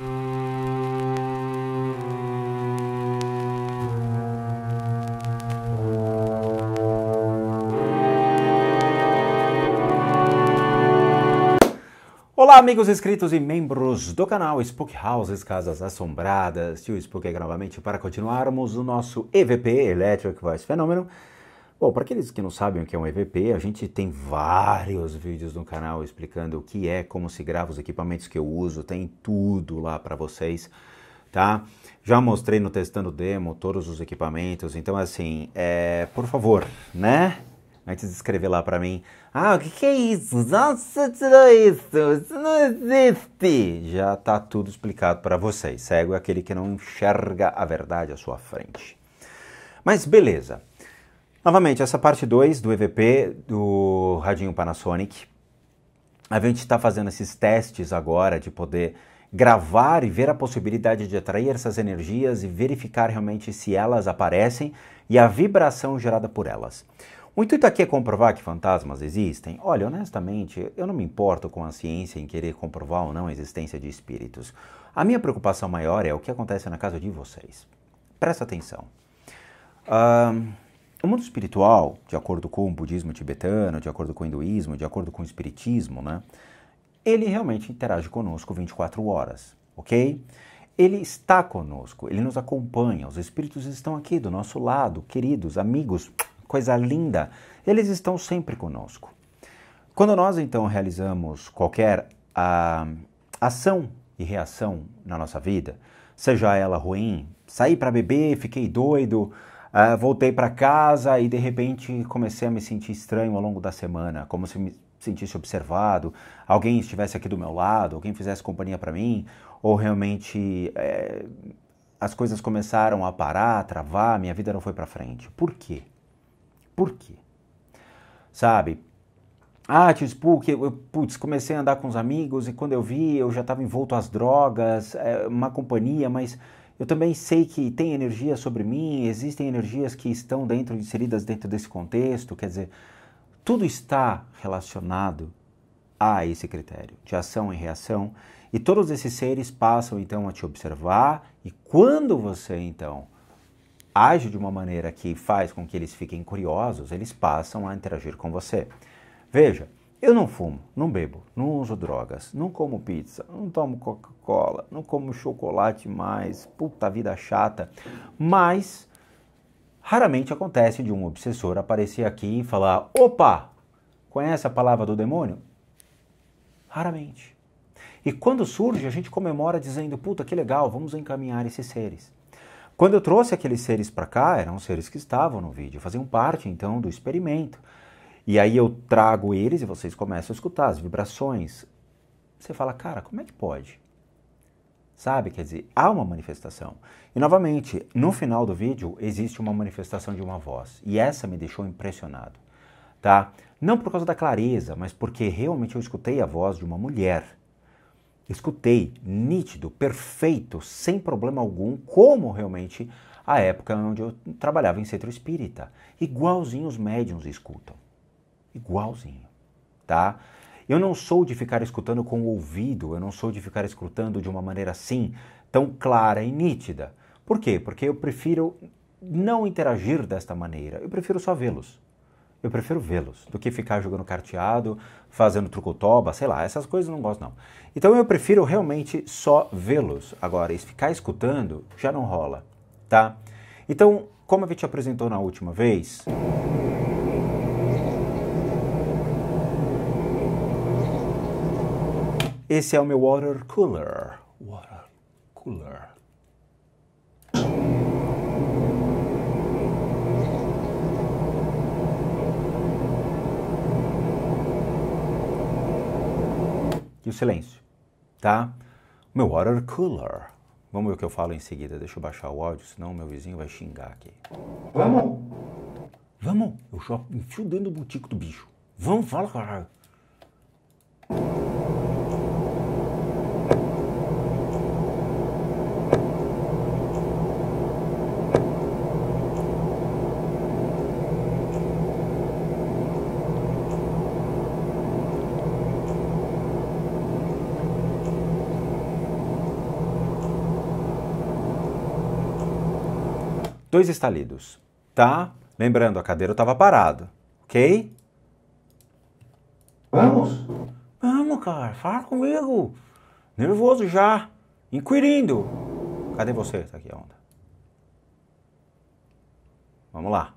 Olá, amigos inscritos e membros do canal Spook Houses Casas Assombradas. Tio Spook aqui novamente para continuarmos o nosso EVP, Electric Voice Phenomenon. Bom, para aqueles que não sabem o que é um EVP, a gente tem vários vídeos no canal explicando o que é, como se grava os equipamentos que eu uso, tem tudo lá para vocês, tá? Já mostrei no Testando Demo todos os equipamentos, então assim, é, por favor, né? antes de escrever lá para mim, ah, o que, que, é isso? Nossa, tirou isso, isso não existe. Já tá tudo explicado para vocês. Cego é aquele que não enxerga a verdade à sua frente. Mas beleza. Novamente, essa parte 2 do EVP do Radinho Panasonic. A gente está fazendo esses testes agora de poder gravar e ver a possibilidade de atrair essas energias e verificar realmente se elas aparecem e a vibração gerada por elas. O intuito aqui é comprovar que fantasmas existem? Olha, honestamente, eu não me importo com a ciência em querer comprovar ou não a existência de espíritos. A minha preocupação maior é o que acontece na casa de vocês. Presta atenção. Uh, o mundo espiritual, de acordo com o budismo tibetano, de acordo com o hinduísmo, de acordo com o espiritismo, né, ele realmente interage conosco 24 horas, ok? Ele está conosco, ele nos acompanha, os espíritos estão aqui do nosso lado, queridos, amigos, coisa linda, eles estão sempre conosco. Quando nós então realizamos qualquer a, ah, ação e reação na nossa vida, seja ela ruim, saí para beber, fiquei doido, uh, voltei para casa e de repente comecei a me sentir estranho ao longo da semana, como se me sentisse observado, alguém estivesse aqui do meu lado, alguém fizesse companhia para mim, ou realmente é, as coisas começaram a parar, a travar, minha vida não foi para frente. Por quê? Por quê? Sabe? Ah, tio Spook, eu, putz, comecei a andar com os amigos e quando eu vi eu já estava envolto às drogas, é, uma companhia, mas eu também sei que tem energia sobre mim, existem energias que estão dentro, inseridas dentro desse contexto, quer dizer, tudo está relacionado a esse critério de ação e reação, e todos esses seres passam então a te observar, e quando você então age de uma maneira que faz com que eles fiquem curiosos, eles passam a interagir com você. Veja, eu não fumo, não bebo, não uso drogas, não como pizza, não tomo Coca-Cola, não como chocolate mais, puta vida chata, mas raramente acontece de um obsessor aparecer aqui e falar: opa, conhece a palavra do demônio? Raramente. E quando surge, a gente comemora dizendo: puta, que legal, vamos encaminhar esses seres. Quando eu trouxe aqueles seres para cá, eram seres que estavam no vídeo, faziam parte então do experimento. E aí eu trago eles e vocês começam a escutar as vibrações. Você fala, cara, como é que pode? Sabe? Quer dizer, há uma manifestação. E novamente, no final do vídeo existe uma manifestação de uma voz. E essa me deixou impressionado. Tá? Não por causa da clareza, mas porque realmente eu escutei a voz de uma mulher escutei, nítido, perfeito, sem problema algum, como realmente a época onde eu trabalhava em centro espírita. Igualzinho os médiums escutam. Igualzinho, tá? Eu não sou de ficar escutando com o ouvido, eu não sou de ficar escutando de uma maneira assim, tão clara e nítida. Por quê? Porque eu prefiro não interagir desta maneira, eu prefiro só vê-los. Eu prefiro vê-los do que ficar jogando carteado, fazendo trucotoba, sei lá, essas coisas eu não gosto não. Então eu prefiro realmente só vê-los. Agora, ficar escutando já não rola, tá? Então, como a gente apresentou na última vez, esse é o meu water cooler. Water cooler. e o silêncio, tá? Meu water cooler. Vamos ver o que eu falo em seguida. Deixa eu baixar o áudio, senão meu vizinho vai xingar aqui. Vamos! Vamos! Eu já enfio dentro do butico do bicho. Vamos, fala, caralho. Dois estalidos, tá? Lembrando, a cadeira estava parada, ok? Vamos? Vamos, cara, fala comigo. Nervoso já, inquirindo. Cadê você? Tá aqui a onda. Vamos lá.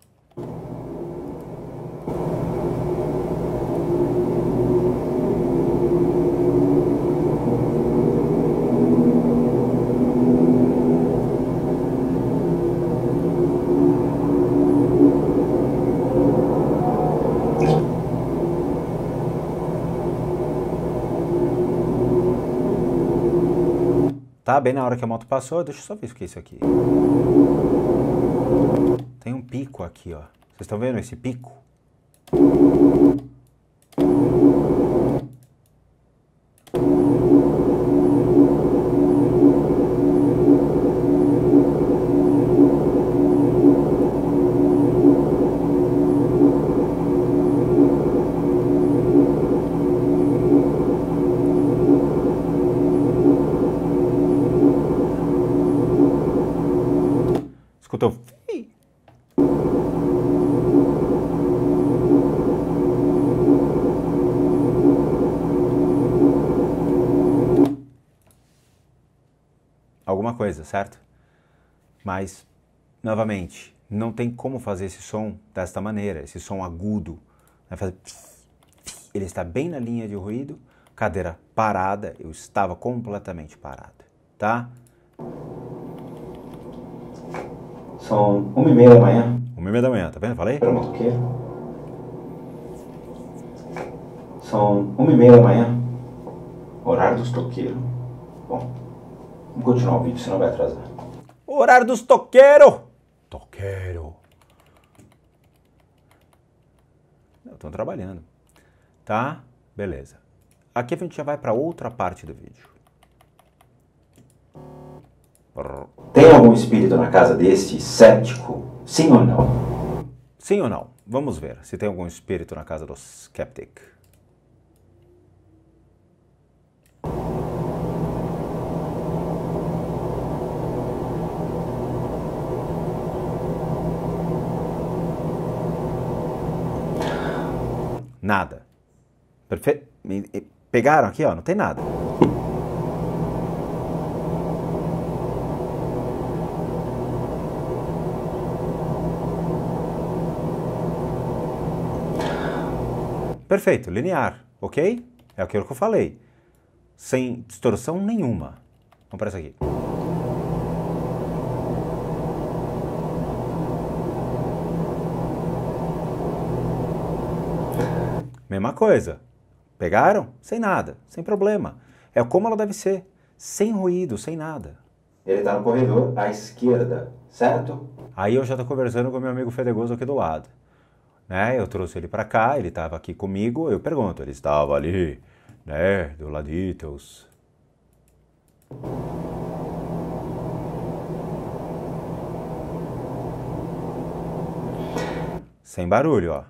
Tá? Bem na hora que a moto passou, deixa eu só ver o que é isso aqui. Tem um pico aqui, ó. Vocês estão vendo esse pico? Coisa, certo? Mas, novamente, não tem como fazer esse som desta maneira, esse som agudo. Vai fazer... Ele está bem na linha de ruído, cadeira parada, eu estava completamente parado, tá? São uma e meia da manhã. Uma e meia da manhã, tá vendo? Falei? Para motoqueiro. São uma e meia da manhã. Horário dos toqueiros. Bom, vamos continuar o vídeo, senão vai atrasar. Horário dos toqueiros! Toqueiro. Estão trabalhando. Tá? Beleza. Aqui a gente já vai para outra parte do vídeo. Tem algum espírito na casa deste séptico? Sim ou não? Sim ou não? Vamos ver se tem algum espírito na casa do Skeptic. Nada. Perfeito. Pegaram aqui, ó, não tem nada. Perfeito, linear, ok? É aquilo que eu falei. Sem distorção nenhuma. Vamos para isso aqui. Mesma coisa. Pegaram? Sem nada, sem problema. É como ela deve ser. Sem ruído, sem nada. Ele está no corredor à esquerda, certo? Aí eu já estou conversando com meu amigo Fedegoso aqui do lado. Né? Eu trouxe ele para cá, ele estava aqui comigo. Eu pergunto, ele estava ali, né? Do laditos. Sem barulho, ó.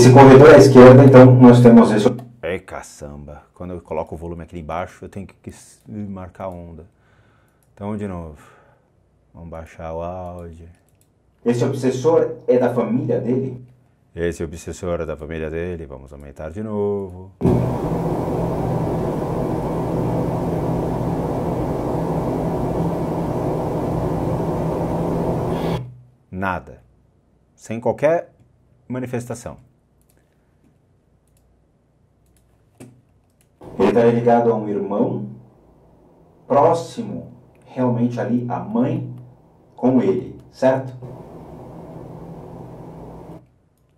Esse corredor à esquerda, então, nós temos isso. É caçamba. Quando eu coloco o volume aqui embaixo, eu tenho que marcar onda. Então, de novo. Vamos baixar o áudio. Esse obsessor é da família dele? Esse obsessor é da família dele. Vamos aumentar de novo. Nada. Sem qualquer manifestação. Ele estaria ligado a um irmão próximo, realmente ali, a mãe com ele, certo?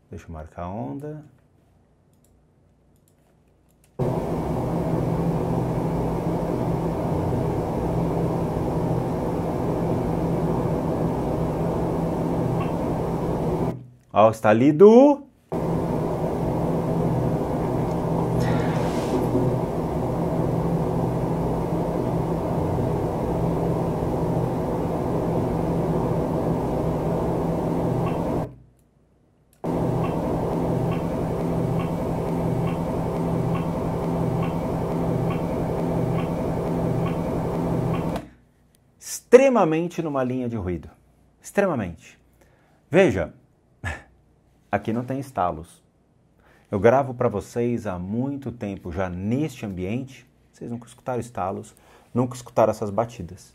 Deixa eu marcar a onda. Ó, está lido. Extremamente numa linha de ruído. Extremamente. Veja, aqui não tem estalos. Eu gravo para vocês há muito tempo já neste ambiente. Vocês nunca escutaram estalos, nunca escutaram essas batidas.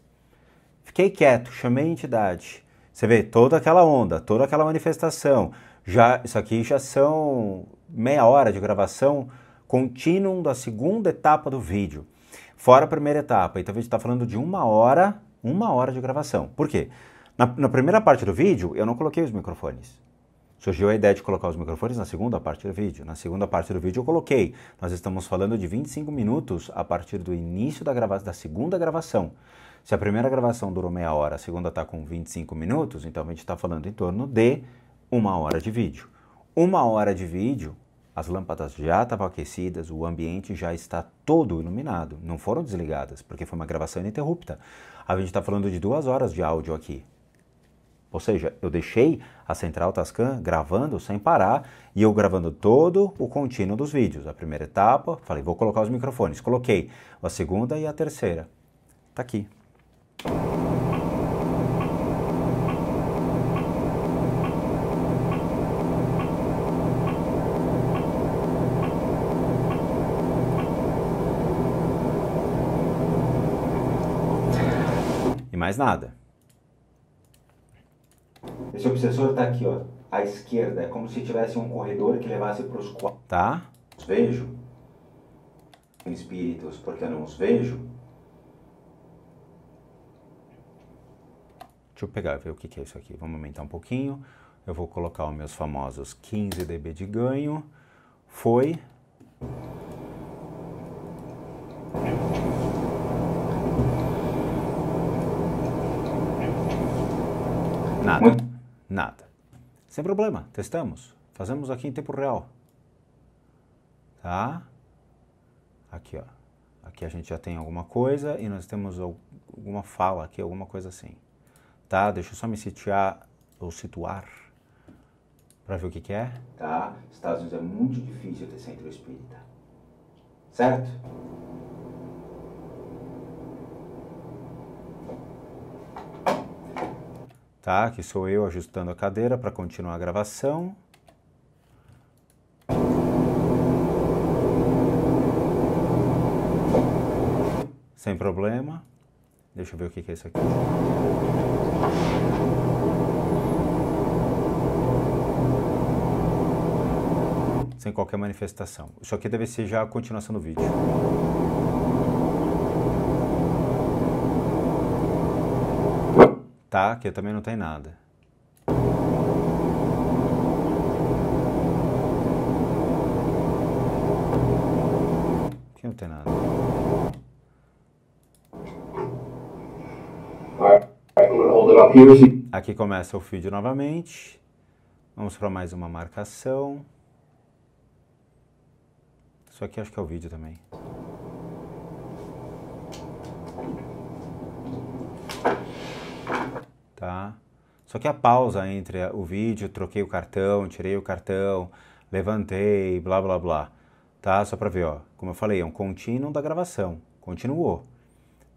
Fiquei quieto, chamei a entidade. Você vê toda aquela onda, toda aquela manifestação. Já isso aqui já são meia hora de gravação contínuo da segunda etapa do vídeo. Fora a primeira etapa. Então a gente está falando de uma hora, uma hora de gravação. Por quê? Na, na, primeira parte do vídeo, eu não coloquei os microfones. Surgiu a ideia de colocar os microfones na segunda parte do vídeo. Na segunda parte do vídeo eu coloquei. Nós estamos falando de 25 minutos a partir do início da, grava da segunda gravação. Se a primeira gravação durou meia hora, a segunda está com 25 minutos, então a gente está falando em torno de uma hora de vídeo. Uma hora de vídeo, as lâmpadas já estavam aquecidas, o ambiente já está todo iluminado, não foram desligadas, porque foi uma gravação ininterrupta. A gente está falando de duas horas de áudio aqui. Ou seja, eu deixei a central Tascam gravando sem parar e eu gravando todo o contínuo dos vídeos. A primeira etapa, falei, vou colocar os microfones. Coloquei a segunda e a terceira. Tá aqui. Mais nada. Esse obsessor está aqui, ó, à esquerda. É como se tivesse um corredor que levasse para os quatro. Tá? Os vejo. Espíritos, porque eu não os vejo. Deixa eu pegar, ver o que, que é isso aqui. Vamos aumentar um pouquinho. Eu vou colocar os meus famosos 15 dB de ganho. Foi. Nada. Nada. Sem problema, testamos. Fazemos aqui em tempo real. Tá? Aqui, ó. Aqui a gente já tem alguma coisa e nós temos alguma fala aqui, alguma coisa assim. Tá? Deixa eu só me situar ou situar para ver o que, que é. Tá? Estados Unidos é muito difícil ter centro espírita. Certo? Tá? Aqui sou eu ajustando a cadeira para continuar a gravação. Sem problema. Deixa eu ver o que é isso aqui. Sem qualquer manifestação. Isso aqui deve ser já a continuação do vídeo. Tá, aqui também não tem nada. Aqui não tem nada. Aqui começa o vídeo novamente. Vamos para mais uma marcação. Isso aqui acho que é o vídeo também. Tá? Só que a pausa entre o vídeo, troquei o cartão, tirei o cartão, levantei, blá blá blá, tá? Só para ver, ó, como eu falei, é um contínuo da gravação, continuou,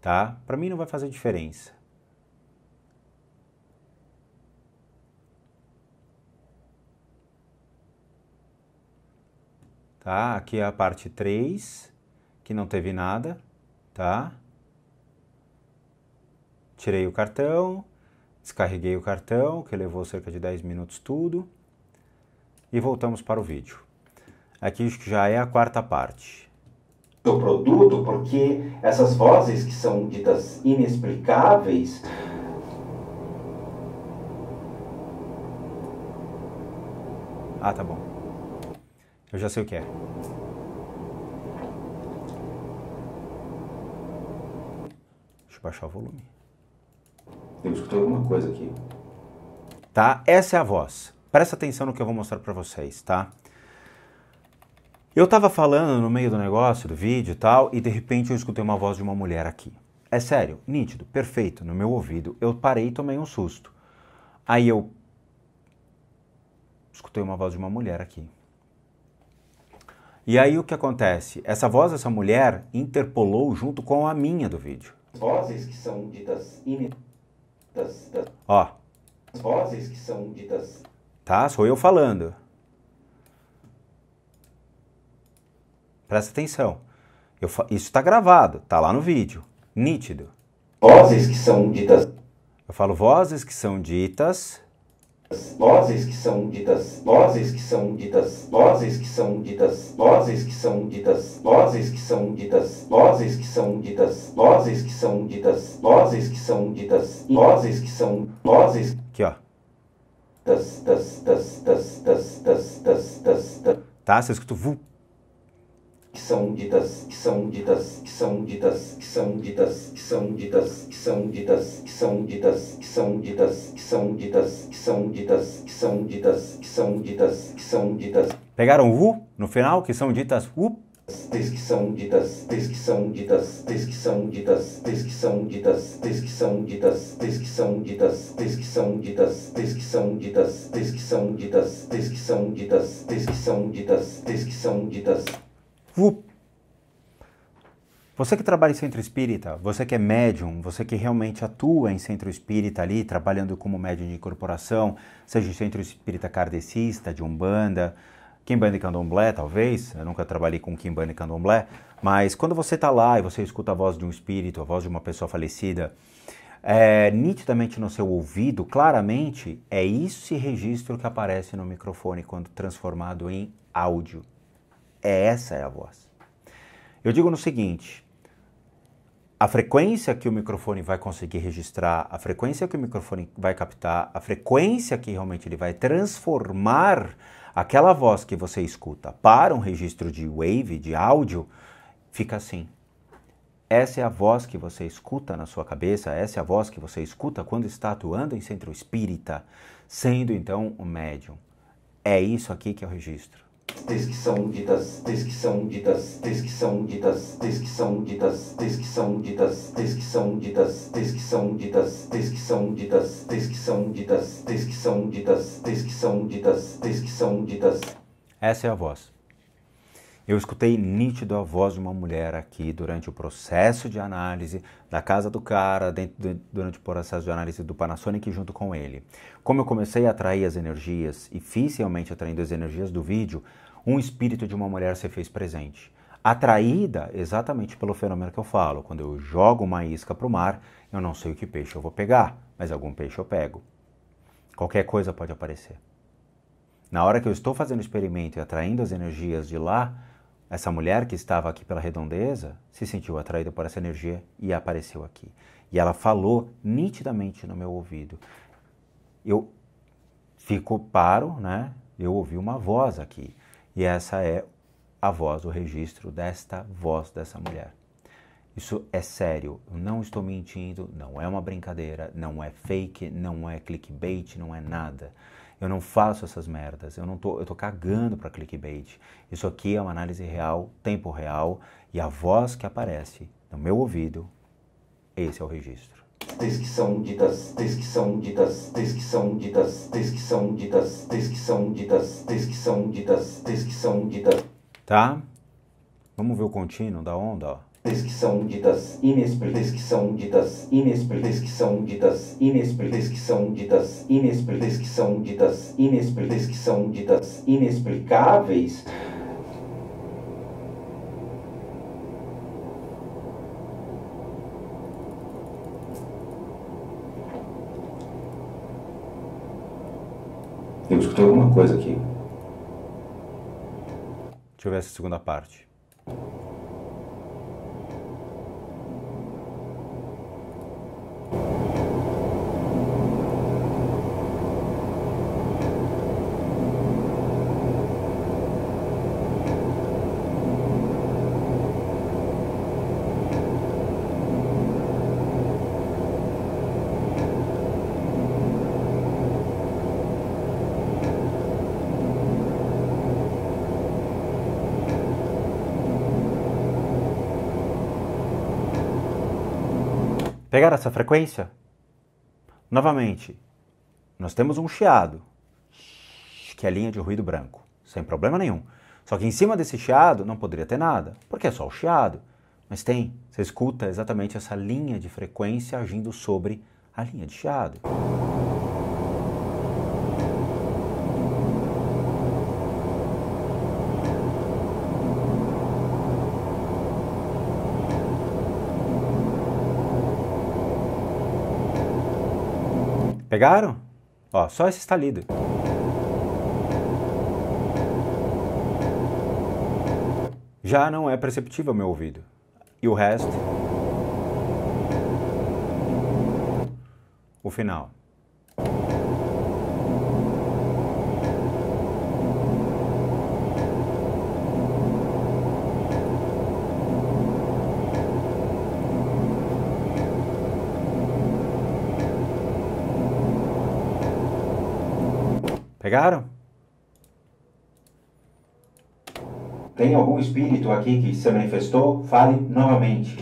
tá? Para mim não vai fazer diferença. Tá? Aqui é a parte 3, que não teve nada, tá? Tirei o cartão, Descarreguei o cartão, que levou cerca de 10 minutos tudo, e voltamos para o vídeo. Aqui já é a quarta parte. Do produto, porque essas vozes que são ditas inexplicáveis. Ah, tá bom. Eu já sei o que é. Deixa eu baixar o volume. Eu escutei alguma coisa aqui. Tá? Essa é a voz. Presta atenção no que eu vou mostrar para vocês, tá? Eu tava falando no meio do negócio, do vídeo e tal, e de repente eu escutei uma voz de uma mulher aqui. É sério, nítido, perfeito, no meu ouvido. Eu parei e tomei um susto. Aí eu escutei uma voz de uma mulher aqui. E aí o que acontece? Essa voz dessa mulher interpolou junto com a minha do vídeo. Vozes que são ditas das, das Ó, vozes que são ditas tá? Sou eu falando. Presta atenção. Eu Isso está gravado, tá lá no vídeo. Nítido. vozes que são ditas Eu falo vozes que são ditas. Vozes que são ditas vozes que são ditas vozes que são ditas vozes que são ditas vozes que são ditas vozes que são ditas vozes que são ditas vozes que são ditas vozes que são vozes Aqui, ó. das das das das das das das das das Tá? Você escuta o. que são ditas, que são ditas, que são ditas, que são ditas, que são ditas, que são ditas, que são ditas, que são ditas, que são ditas, que são ditas, que são ditas, que são ditas, que são ditas, Pegaram o vu no final, que são ditas u. tes que são ditas, tes que são ditas, tes que são ditas, tes que são ditas, tes que são ditas, tes que são ditas, tes que são ditas, tes que são ditas, tes que são ditas, tes que são ditas, tes que são ditas, tes que são ditas. Vu. Você que trabalha em centro espírita, você que é médium, você que realmente atua em centro espírita ali, trabalhando como médium de incorporação, seja em centro espírita kardecista, de umbanda, Kimbanda e Candomblé, talvez, eu nunca trabalhei com Kimbanda e Candomblé, mas quando você está lá e você escuta a voz de um espírito, a voz de uma pessoa falecida, é, nitidamente no seu ouvido, claramente, é esse registro que aparece no microfone quando transformado em áudio. É essa é a voz. Eu digo no seguinte: a frequência que o microfone vai conseguir registrar, a frequência que o microfone vai captar, a frequência que realmente ele vai transformar aquela voz que você escuta para um registro de wave, de áudio, fica assim. Essa é a voz que você escuta na sua cabeça, essa é a voz que você escuta quando está atuando em centro espírita, sendo então um médium. É isso aqui que é o registro. Tes que são ditas, tes que são ditas, tes que são ditas, tes que são ditas, tes que são ditas, tes que são ditas, tes que são ditas, tes que são ditas, tes que são ditas, tes que são ditas, tes que são ditas, tes que são ditas. Essa é a voz. Eu escutei nítido a voz de uma mulher aqui durante o processo de análise da casa do cara, dentro durante o processo de análise do Panasonic junto com ele. Como eu comecei a atrair as energias e fiz realmente atraindo as energias do vídeo, um espírito de uma mulher se fez presente. Atraída exatamente pelo fenômeno que eu falo. Quando eu jogo uma isca para o mar, eu não sei o que peixe eu vou pegar, mas algum peixe eu pego. Qualquer coisa pode aparecer. Na hora que eu estou fazendo o experimento e atraindo as energias de lá, essa mulher que estava aqui pela redondeza se sentiu atraída por essa energia e apareceu aqui. E ela falou nitidamente no meu ouvido. Eu fico paro, né? Eu ouvi uma voz aqui. E essa é a voz, o registro desta voz dessa mulher. Isso é sério, eu não estou mentindo, não é uma brincadeira, não é fake, não é clickbait, não é nada. Eu não faço essas merdas, eu não tô, eu tô cagando para clickbait. Isso aqui é uma análise real, tempo real, e a voz que aparece no meu ouvido, esse é o registro. Tes que são ditas, tes que são ditas, tes que são ditas, tes que são ditas, tes que são ditas, que são ditas, que são ditas, Tá? Vamos ver o contínuo da onda, ó. Que são ditas, inexplicáveis, que são ditas, inexplicáveis, que são ditas, inexplicáveis, que são ditas, inexplicáveis, que são ditas, inexplicáveis, que são ditas, inexplicáveis. Eu escutei alguma coisa aqui. Deixa eu ver essa segunda parte. Pegaram essa frequência? Novamente, nós temos um chiado, que é a linha de ruído branco, sem problema nenhum. Só que em cima desse chiado não poderia ter nada, porque é só o chiado. Mas tem, você escuta exatamente essa linha de frequência agindo sobre a linha de chiado. Pegaram? Ó, só esse está lido. Já não é perceptível meu ouvido. E o resto? O final. Pegaram? Tem algum espírito aqui que se manifestou? Fale novamente.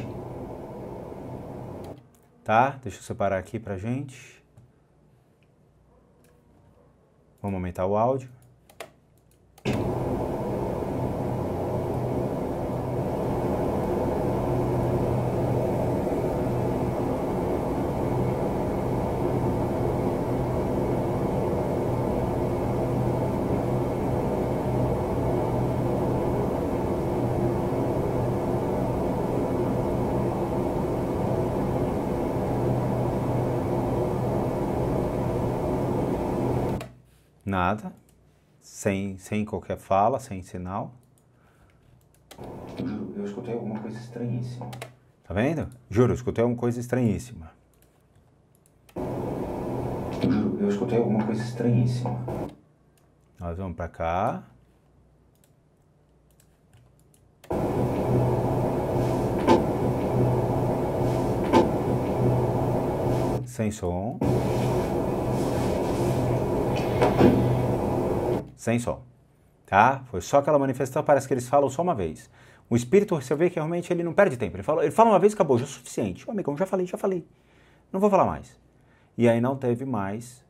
Tá? Deixa eu separar aqui pra gente. Vamos aumentar o áudio. Nada. Sem, sem qualquer fala, sem sinal. Eu, eu escutei alguma coisa estranhíssima. Tá vendo? Juro, eu escutei alguma coisa estranhíssima. Eu, eu escutei alguma coisa estranhíssima. Nós vamos pra cá. Sem som. Sem som. Tá? Foi só aquela manifestação, parece que eles falam só uma vez. O espírito, você vê que realmente ele não perde tempo. Ele fala, ele fala uma vez, acabou, já é suficiente. Ô, amigão, já falei, já falei. Não vou falar mais. E aí não teve mais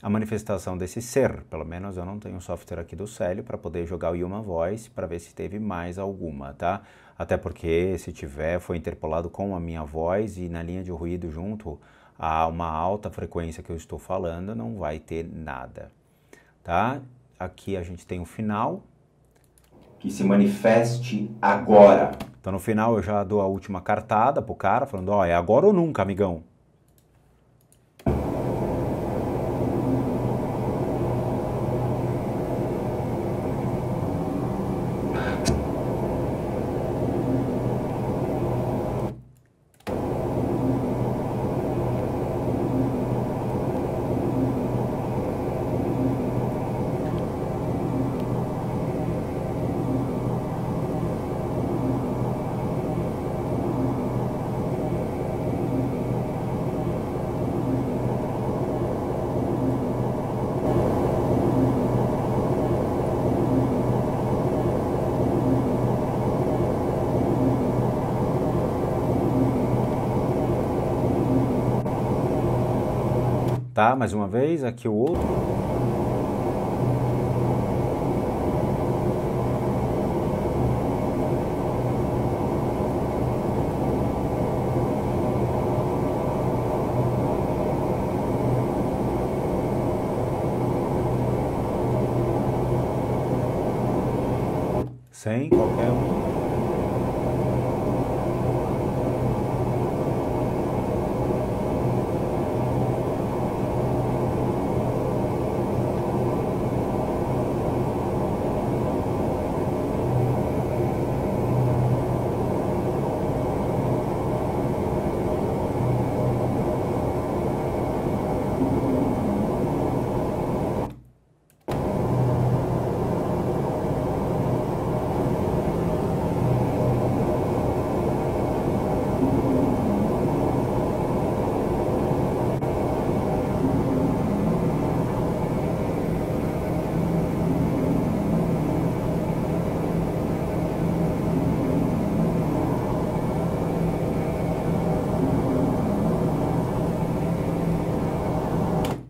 a manifestação desse ser. Pelo menos eu não tenho software aqui do Célio para poder jogar o Human Voice para ver se teve mais alguma, tá? Até porque se tiver, foi interpolado com a minha voz e na linha de ruído junto a uma alta frequência que eu estou falando, não vai ter nada, tá? Aqui a gente tem o final. Que se manifeste agora. Então no final eu já dou a última cartada pro cara, falando, ó, é agora ou nunca, amigão. Tá? Mais uma vez, aqui o outro. Sem qualquer um.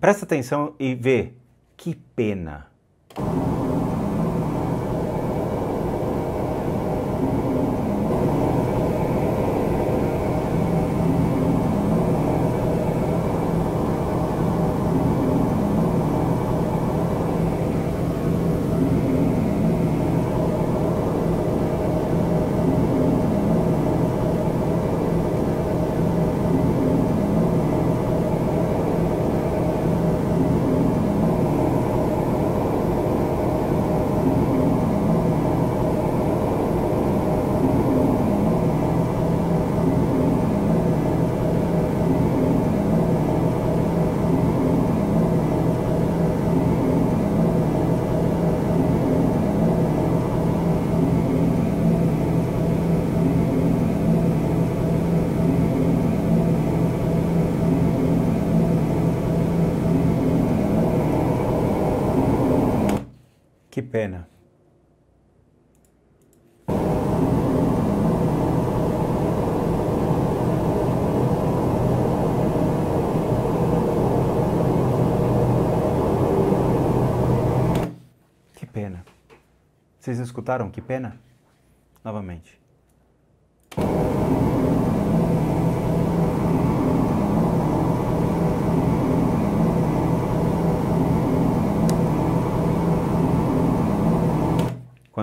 Presta atenção e vê. Que pena. Pena. Que pena. Vocês escutaram? Que pena? Novamente.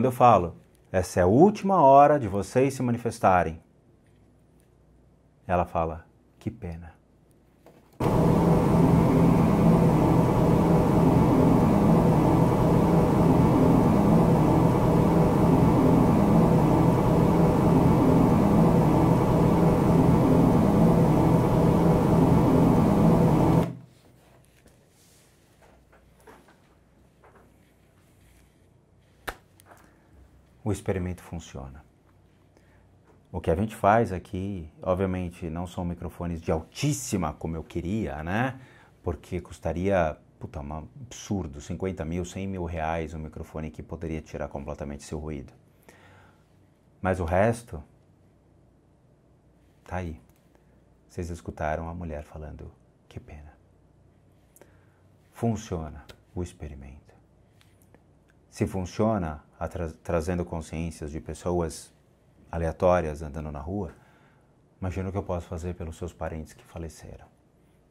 Quando eu falo, essa é a última hora de vocês se manifestarem, ela fala, que pena. O experimento funciona. O que a gente faz aqui, obviamente, não são microfones de altíssima como eu queria, né? Porque custaria, puta, um absurdo, 50 mil, 100 mil reais um microfone que poderia tirar completamente seu ruído. Mas o resto, tá aí. Vocês escutaram a mulher falando, que pena. Funciona o experimento. Se funciona tra trazendo consciências de pessoas aleatórias andando na rua, imagina o que eu posso fazer pelos seus parentes que faleceram.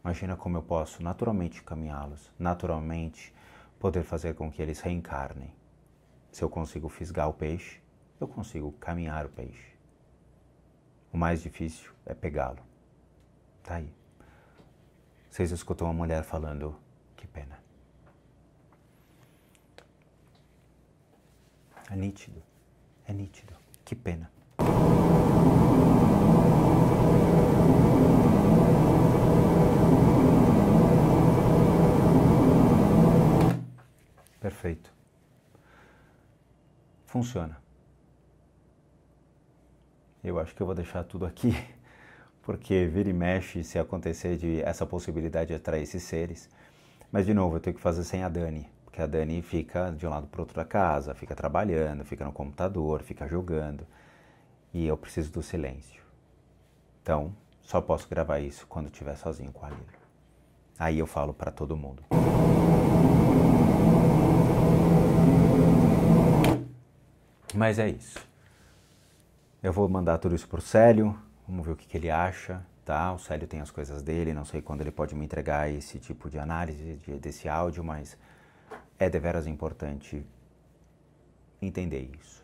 Imagina como eu posso naturalmente caminhá-los, naturalmente poder fazer com que eles reencarnem. Se eu consigo fisgar o peixe, eu consigo caminhar o peixe. O mais difícil é pegá-lo. Tá aí. Vocês escutam uma mulher falando, que pena. É nítido. É nítido. Que pena. Perfeito. Funciona. Eu acho que eu vou deixar tudo aqui, porque vira e mexe se acontecer de essa possibilidade de atrair esses seres. Mas de novo, eu tenho que fazer sem a Dani. Porque a Dani fica de um lado para o outro da casa, fica trabalhando, fica no computador, fica jogando. E eu preciso do silêncio. Então, só posso gravar isso quando estiver sozinho com a Lilo. Aí eu falo para todo mundo. Mas é isso. Eu vou mandar tudo isso pro Célio, vamos ver o que, que ele acha, tá? O Célio tem as coisas dele, não sei quando ele pode me entregar esse tipo de análise de, desse áudio, mas é deveras importante entender isso.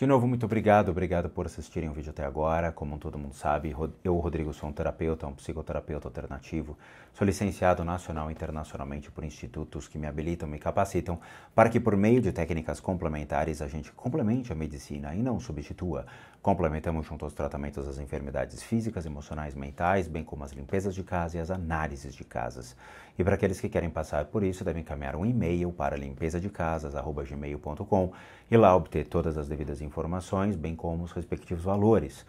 De novo, muito obrigado, obrigado por assistirem o vídeo até agora. Como todo mundo sabe, eu, Rodrigo, sou um terapeuta, um psicoterapeuta alternativo. Sou licenciado nacional e internacionalmente por institutos que me habilitam, me capacitam para que, por meio de técnicas complementares, a gente complemente a medicina e não substitua. Complementamos junto aos tratamentos das enfermidades físicas, emocionais, mentais, bem como as limpezas de casa e as análises de casas. E para aqueles que querem passar por isso, devem encaminhar um e-mail para limpezadecasas.gmail.com e lá obter todas as devidas informações, bem como os respectivos valores.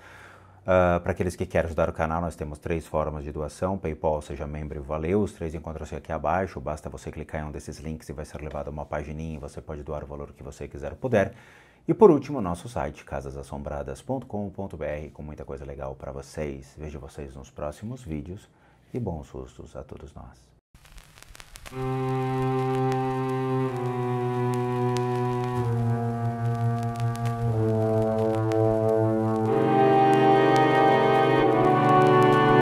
Uh, para aqueles que querem ajudar o canal, nós temos três formas de doação: PayPal, seja membro e valeu. Os três encontram-se aqui abaixo. Basta você clicar em um desses links e vai ser levado a uma pagininha. Você pode doar o valor que você quiser puder. E por último, nosso site casasassombradas.com.br com muita coisa legal para vocês. Vejo vocês nos próximos vídeos e bons sustos a todos nós.